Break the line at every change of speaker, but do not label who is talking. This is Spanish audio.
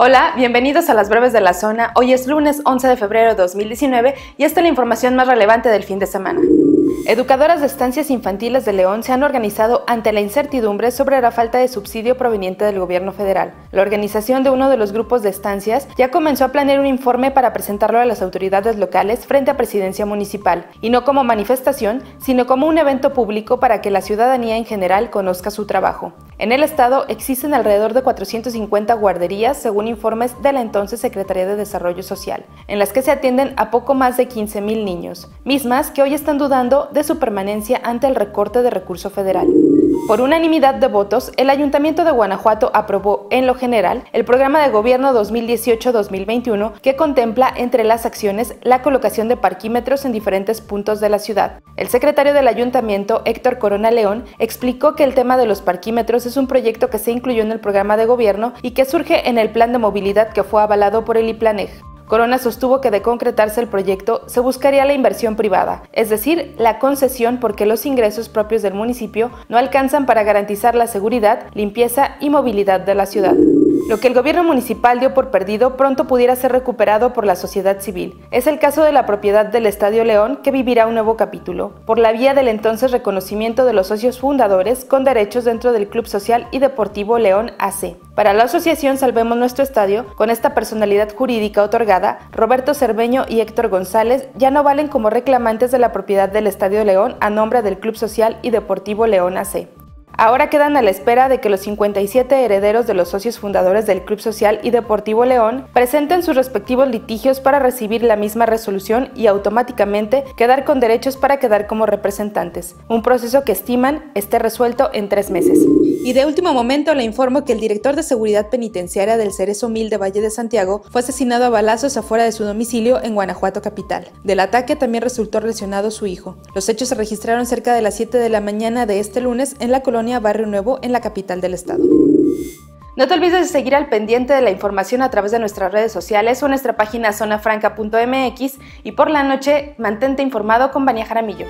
Hola, bienvenidos a las breves de la zona. Hoy es lunes 11 de febrero de 2019 y esta es la información más relevante del fin de semana. Educadoras de estancias infantiles de León se han organizado ante la incertidumbre sobre la falta de subsidio proveniente del gobierno federal. La organización de uno de los grupos de estancias ya comenzó a planear un informe para presentarlo a las autoridades locales frente a presidencia municipal, y no como manifestación, sino como un evento público para que la ciudadanía en general conozca su trabajo. En el estado existen alrededor de 450 guarderías, según informes de la entonces Secretaría de Desarrollo Social, en las que se atienden a poco más de 15.000 niños, mismas que hoy están dudando de su permanencia ante el recorte de recurso federal. Por unanimidad de votos, el Ayuntamiento de Guanajuato aprobó, en lo general, el programa de gobierno 2018-2021 que contempla, entre las acciones, la colocación de parquímetros en diferentes puntos de la ciudad. El secretario del Ayuntamiento, Héctor Corona León, explicó que el tema de los parquímetros es un proyecto que se incluyó en el programa de gobierno y que surge en el plan de movilidad que fue avalado por el IPLANEG. Corona sostuvo que de concretarse el proyecto se buscaría la inversión privada, es decir, la concesión porque los ingresos propios del municipio no alcanzan para garantizar la seguridad, limpieza y movilidad de la ciudad. Lo que el gobierno municipal dio por perdido pronto pudiera ser recuperado por la sociedad civil. Es el caso de la propiedad del Estadio León que vivirá un nuevo capítulo, por la vía del entonces reconocimiento de los socios fundadores con derechos dentro del Club Social y Deportivo León AC. Para la asociación Salvemos Nuestro Estadio, con esta personalidad jurídica otorgada, Roberto Cerveño y Héctor González ya no valen como reclamantes de la propiedad del Estadio León a nombre del Club Social y Deportivo León AC. Ahora quedan a la espera de que los 57 herederos de los socios fundadores del Club Social y Deportivo León presenten sus respectivos litigios para recibir la misma resolución y automáticamente quedar con derechos para quedar como representantes, un proceso que estiman esté resuelto en tres meses. Y de último momento le informo que el director de seguridad penitenciaria del Cerezo Mil de Valle de Santiago fue asesinado a balazos afuera de su domicilio en Guanajuato capital. Del ataque también resultó lesionado su hijo. Los hechos se registraron cerca de las 7 de la mañana de este lunes en la colonia Barrio Nuevo en la capital del estado. No te olvides de seguir al pendiente de la información a través de nuestras redes sociales o nuestra página zonafranca.mx y por la noche mantente informado con Bania Jaramillo.